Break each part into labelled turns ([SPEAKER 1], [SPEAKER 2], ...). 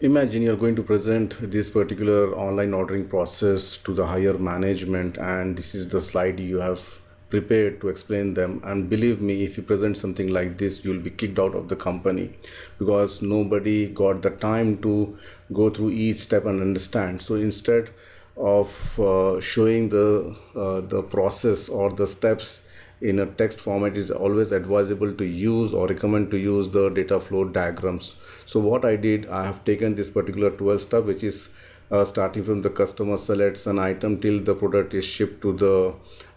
[SPEAKER 1] Imagine you're going to present this particular online ordering process to the higher management and this is the slide you have prepared to explain them. And believe me if you present something like this you'll be kicked out of the company because nobody got the time to go through each step and understand. So instead of uh, showing the uh, the process or the steps in a text format is always advisable to use or recommend to use the data flow diagrams. So what i did i have taken this particular 12 step which is uh, starting from the customer selects an item till the product is shipped to the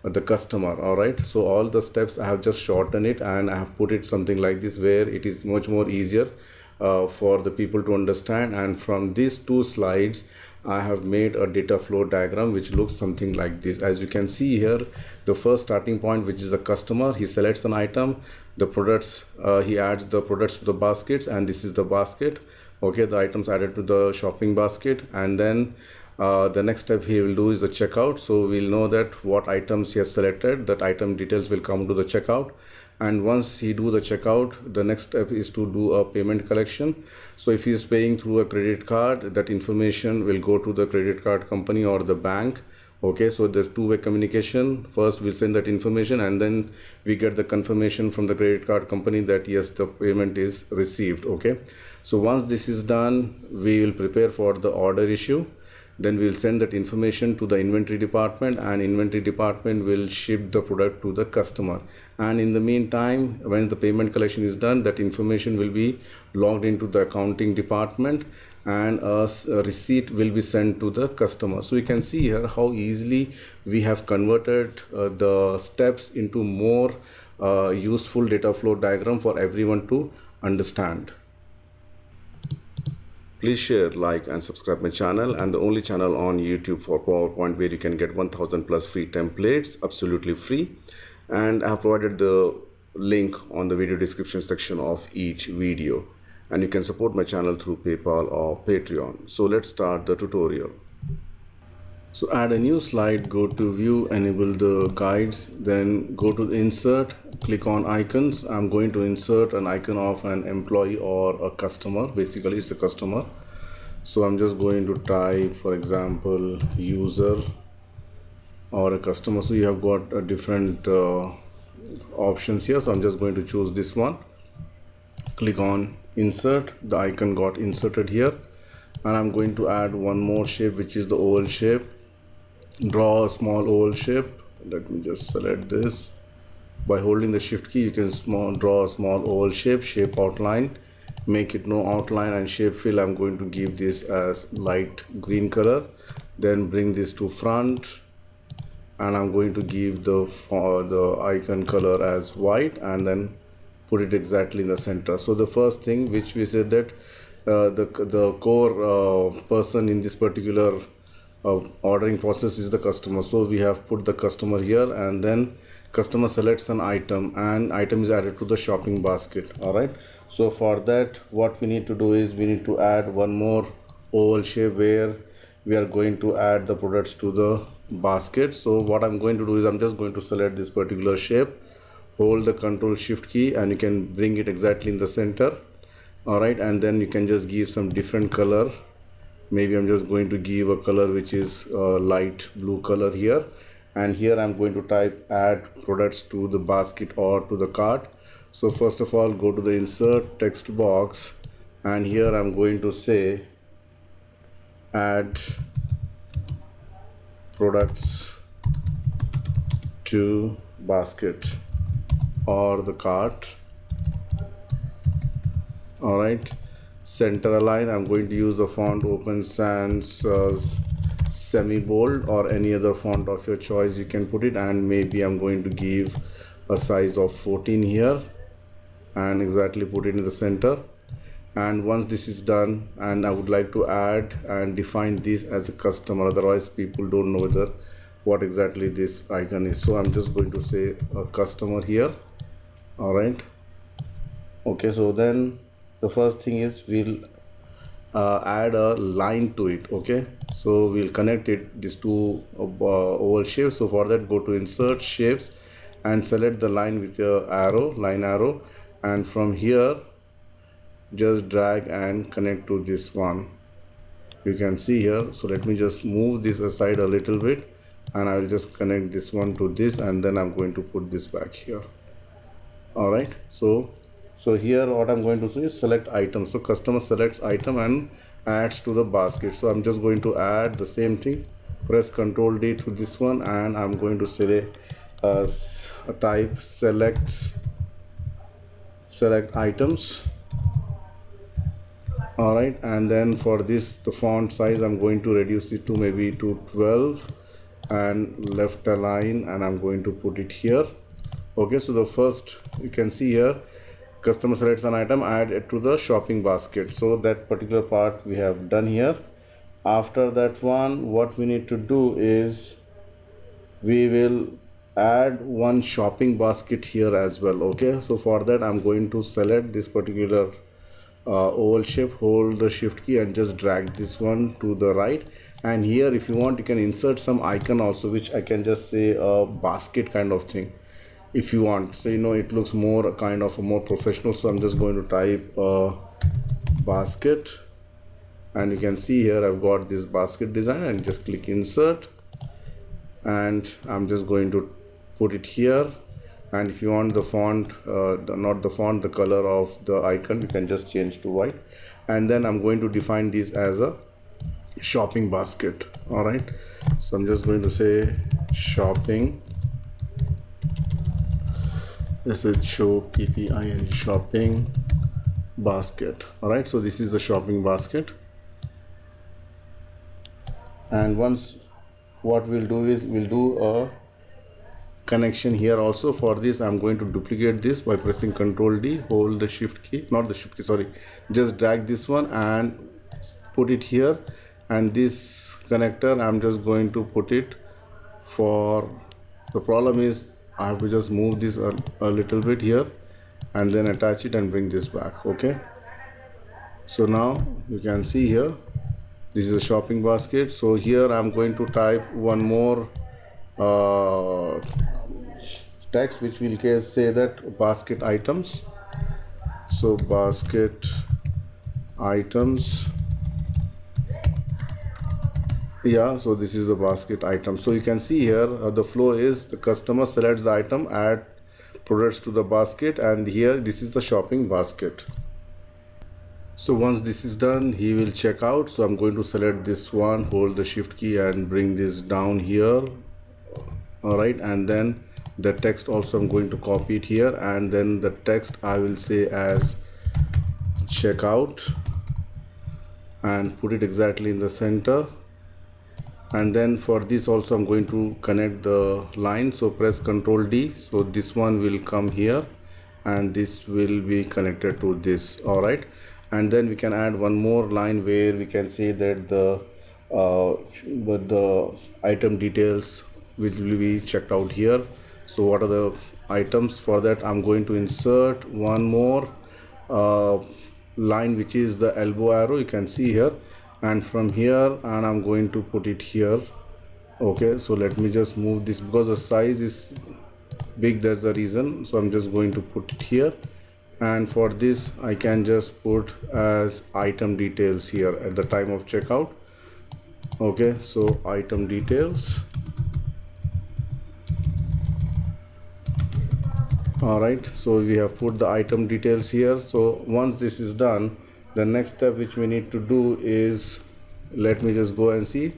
[SPEAKER 1] uh, the customer all right so all the steps i have just shortened it and i have put it something like this where it is much more easier uh, for the people to understand. And from these two slides I have made a data flow diagram which looks something like this. As you can see here the first starting point which is the customer he selects an item the products uh, he adds the products to the baskets and this is the basket. Okay the items added to the shopping basket and then uh, the next step he will do is the checkout. So we'll know that what items he has selected that item details will come to the checkout. And once he do the checkout the next step is to do a payment collection. So if he is paying through a credit card that information will go to the credit card company or the bank. Okay so there's two-way communication. First we'll send that information and then we get the confirmation from the credit card company that yes the payment is received. Okay so once this is done we will prepare for the order issue then we'll send that information to the inventory department and inventory department will ship the product to the customer. And in the meantime when the payment collection is done that information will be logged into the accounting department and a, receipt will be sent to the customer. So you can see here how easily we have converted uh, the steps into more uh, useful data flow diagram for everyone to understand Please share, like and subscribe my channel and the only channel on YouTube for PowerPoint where you can get 1000 plus free templates absolutely free. And I have provided the link on the video description section of each video. And you can support my channel through PayPal or Patreon. So let's start the tutorial. So add a new slide, go to view, enable the guides, then go to insert, click on icons. I'm going to insert an icon of an employee or a customer. Basically it's a customer. So I'm just going to type, for example, user or a customer. So you have got a different uh, options here. So I'm just going to choose this one. Click on insert. The icon got inserted here. And I'm going to add one more shape, which is the oval shape draw a small oval shape. Let me just select this. By holding the shift key you can small, draw a small oval shape shape outline. Make it no outline and shape fill. I'm going to give this as light green color. Then bring this to front. And i'm going to give the uh, the icon color as white and then put it exactly in the center. So the first thing which we said that uh, the the core uh, person in this particular of ordering process is the customer. So we have put the customer here and then customer selects an item and item is added to the shopping basket. All right? So for that what we need to do is we need to add one more oval shape where we are going to add the products to the basket. So what i'm going to do is i'm just going to select this particular shape hold the control shift key and you can bring it exactly in the center. All right? And then you can just give some different color maybe I'm just going to give a color which is a light blue color here. And here I'm going to type add products to the basket or to the cart. So first of all go to the insert text box. And here I'm going to say add products to basket or the cart. All right center align. I'm going to use the font open sans uh, semi bold or any other font of your choice. You can put it and maybe i'm going to give a size of 14 here and exactly put it in the center. And once this is done and i would like to add and define this as a customer otherwise people don't know whether what exactly this icon is. So i'm just going to say a customer here. All right. Okay so then the first thing is we'll uh, add a line to it okay? So we'll connect it these two uh, oval shapes. So for that go to insert shapes and select the line with your arrow line arrow. And from here just drag and connect to this one. You can see here. So let me just move this aside a little bit. And I will just connect this one to this and then I'm going to put this back here. All right? So so here what I'm going to do is select item. So customer selects item and adds to the basket. So I'm just going to add the same thing. Press ctrl D to this one and I'm going to select uh, a type selects select items. All right and then for this the font size i'm going to reduce it to maybe to 12 and left align and i'm going to put it here. Okay so the first you can see here customer selects an item add it to the shopping basket. So that particular part we have done here. After that one what we need to do is we will add one shopping basket here as well okay? So for that i'm going to select this particular uh, oval shape hold the shift key and just drag this one to the right. And here if you want you can insert some icon also which I can just say a basket kind of thing if you want. So you know it looks more kind of a more professional so I'm just going to type uh, basket. And you can see here I've got this basket design and just click insert. And I'm just going to put it here. And if you want the font uh, the, not the font the color of the icon you can just change to white. And then I'm going to define this as a shopping basket. All right? So I'm just going to say shopping this is show PPI and shopping basket. All right so this is the shopping basket. And once what we'll do is we'll do a connection here also. For this i'm going to duplicate this by pressing ctrl d hold the shift key not the shift key sorry. Just drag this one and put it here. And this connector i'm just going to put it for the problem is i have to just move this a, a little bit here and then attach it and bring this back okay? So now you can see here this is a shopping basket. So here i'm going to type one more uh, text which will say that basket items. So basket items yeah so this is the basket item. So you can see here uh, the flow is the customer selects the item add products to the basket and here this is the shopping basket. So once this is done he will check out. So i'm going to select this one hold the shift key and bring this down here. All right and then the text also I'm going to copy it here and then the text I will say as checkout and put it exactly in the center and then for this also I'm going to connect the line. So press ctrl D. So this one will come here and this will be connected to this. All right. And then we can add one more line where we can say that the uh, the item details will be checked out here. So what are the items? For that i'm going to insert one more uh, line which is the elbow arrow. You can see here and from here and i'm going to put it here. Okay so let me just move this because the size is big that's the reason. So i'm just going to put it here. And for this i can just put as item details here at the time of checkout. Okay so item details. All right so we have put the item details here. So once this is done the next step which we need to do is let me just go and see.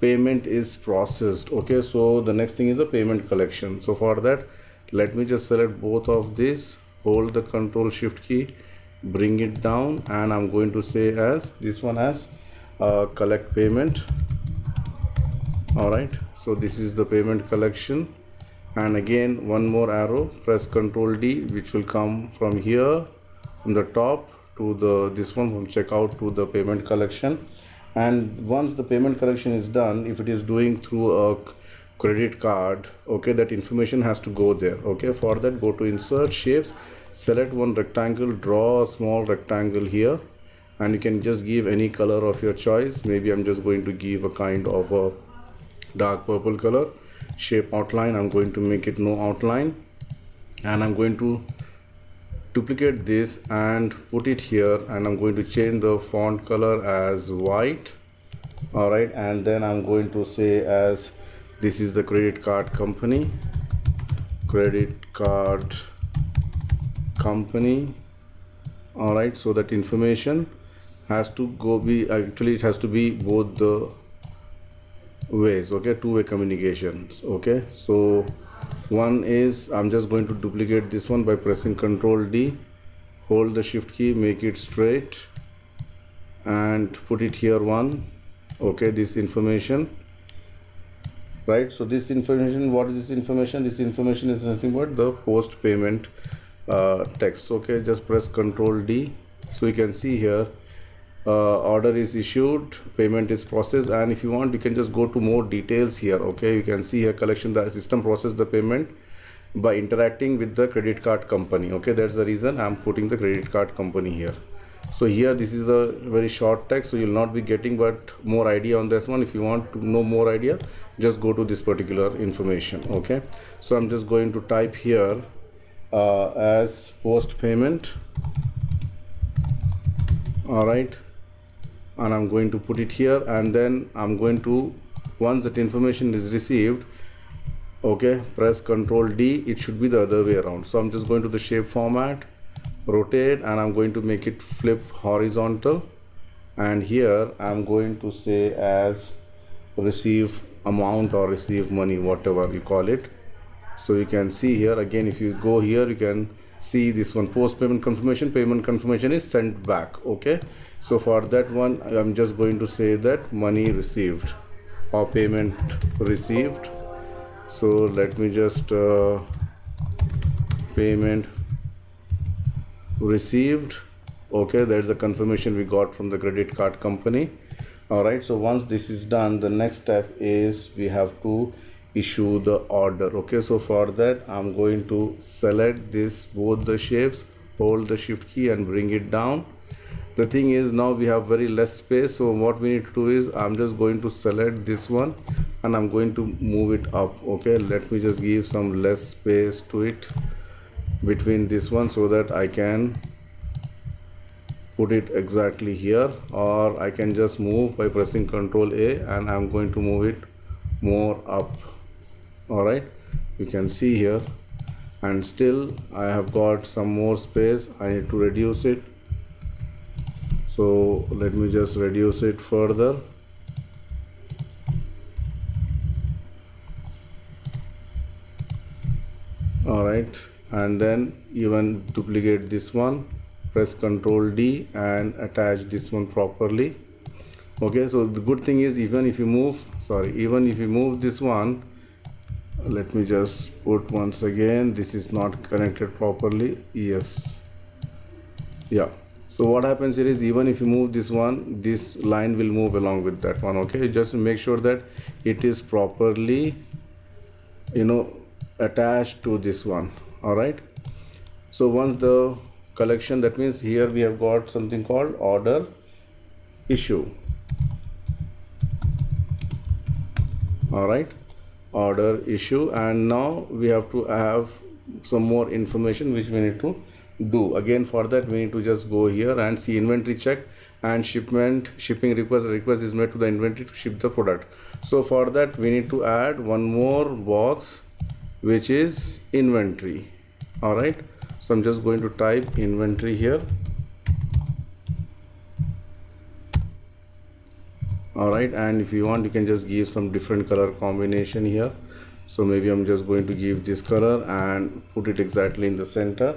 [SPEAKER 1] Payment is processed. Okay so the next thing is a payment collection. So for that let me just select both of these. Hold the control shift key bring it down and i'm going to say as this one as uh, collect payment. All right so this is the payment collection. And again one more arrow press ctrl D which will come from here from the top to the this one from checkout to the payment collection. And once the payment collection is done if it is doing through a credit card okay that information has to go there okay? For that go to insert shapes select one rectangle draw a small rectangle here and you can just give any color of your choice. Maybe i'm just going to give a kind of a dark purple color shape outline i'm going to make it no outline and i'm going to duplicate this and put it here and I'm going to change the font color as white. All right and then I'm going to say as this is the credit card company. Credit card company. All right so that information has to go be actually it has to be both the ways okay? Two-way communications okay? So one is i'm just going to duplicate this one by pressing ctrl d. Hold the shift key make it straight and put it here one. Okay this information. Right so this information what is this information? This information is nothing but the post payment uh, text. Okay just press ctrl d. So you can see here uh, order is issued payment is processed and if you want you can just go to more details here okay? You can see here collection the system process the payment by interacting with the credit card company okay? That's the reason i'm putting the credit card company here. So here this is a very short text so you'll not be getting but more idea on this one. If you want to know more idea just go to this particular information okay? So i'm just going to type here uh, as post payment. All right and I'm going to put it here and then I'm going to once that information is received okay press ctrl D it should be the other way around. So I'm just going to the shape format rotate and I'm going to make it flip horizontal. And here I'm going to say as receive amount or receive money whatever you call it. So you can see here again if you go here you can see this one post payment confirmation payment confirmation is sent back okay so for that one i'm just going to say that money received or payment received. So let me just uh, payment received. Okay there's the confirmation we got from the credit card company. All right so once this is done the next step is we have to issue the order. Okay so for that i'm going to select this both the shapes hold the shift key and bring it down the thing is now we have very less space so what we need to do is i'm just going to select this one and i'm going to move it up okay? Let me just give some less space to it between this one so that i can put it exactly here or i can just move by pressing ctrl a and i'm going to move it more up all right? You can see here and still i have got some more space. I need to reduce it so let me just reduce it further. All right and then even duplicate this one press ctrl d and attach this one properly. Okay so the good thing is even if you move sorry even if you move this one let me just put once again this is not connected properly yes. Yeah so what happens here is even if you move this one this line will move along with that one okay? Just make sure that it is properly you know attached to this one all right? So once the collection that means here we have got something called order issue all right? Order issue and now we have to have some more information which we need to do. Again for that we need to just go here and see inventory check and shipment shipping request. Request is made to the inventory to ship the product. So for that we need to add one more box which is inventory. All right? So i'm just going to type inventory here. All right? And if you want you can just give some different color combination here. So maybe i'm just going to give this color and put it exactly in the center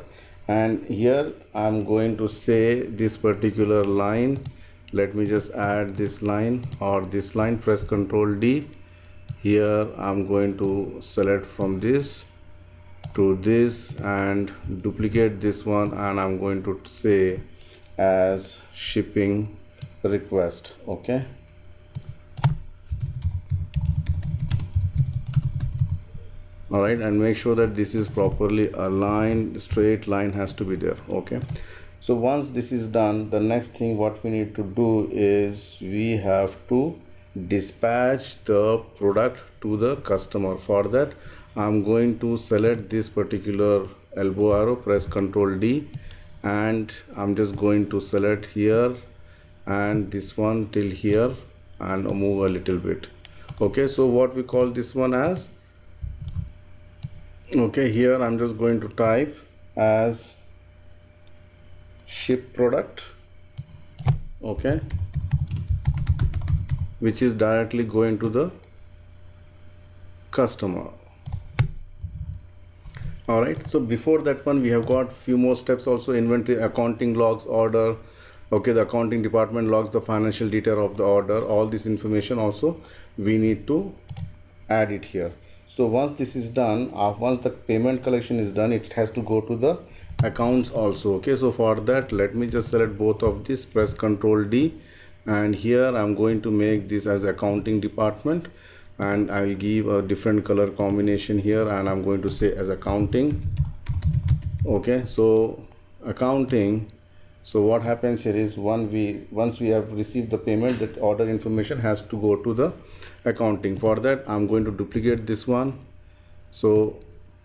[SPEAKER 1] and here I'm going to say this particular line. Let me just add this line or this line. Press ctrl D. Here I'm going to select from this to this and duplicate this one. And I'm going to say as shipping request. Okay all right and make sure that this is properly aligned straight line has to be there okay? So once this is done the next thing what we need to do is we have to dispatch the product to the customer. For that i'm going to select this particular elbow arrow press ctrl d and I'm just going to select here and this one till here and move a little bit. Okay so what we call this one as okay here I'm just going to type as ship product okay which is directly going to the customer. All right so before that one we have got few more steps also inventory accounting logs order okay the accounting department logs the financial detail of the order all this information also we need to add it here so once this is done uh, once the payment collection is done it has to go to the accounts also. Okay so for that let me just select both of these press ctrl d and here i'm going to make this as accounting department and I will give a different color combination here and I'm going to say as accounting. Okay so accounting so what happens here is one we once we have received the payment that order information has to go to the accounting. For that I'm going to duplicate this one. So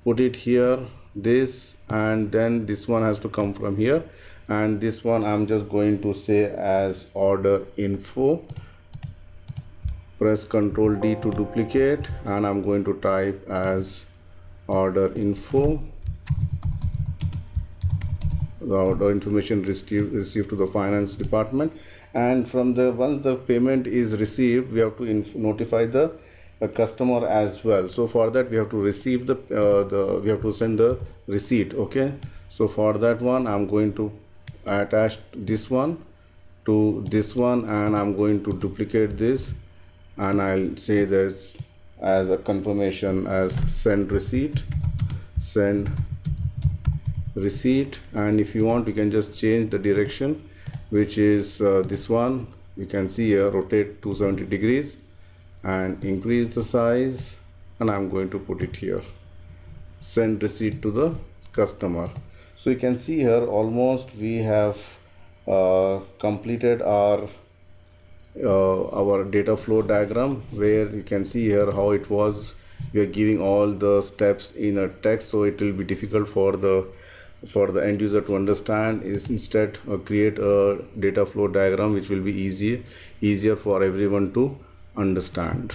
[SPEAKER 1] put it here this and then this one has to come from here. And this one I'm just going to say as order info. Press ctrl D to duplicate and I'm going to type as order info the information received, received to the finance department. And from the once the payment is received we have to notify the uh, customer as well. So for that we have to receive the uh, the we have to send the receipt okay? So for that one i'm going to attach this one to this one and i'm going to duplicate this and I'll say this as a confirmation as send receipt send receipt and if you want you can just change the direction which is uh, this one. You can see here rotate 270 degrees and increase the size and I'm going to put it here. Send receipt to the customer. So you can see here almost we have uh, completed our uh, our data flow diagram where you can see here how it was. We are giving all the steps in a text so it will be difficult for the for the end user to understand is instead uh, create a data flow diagram which will be easy easier for everyone to understand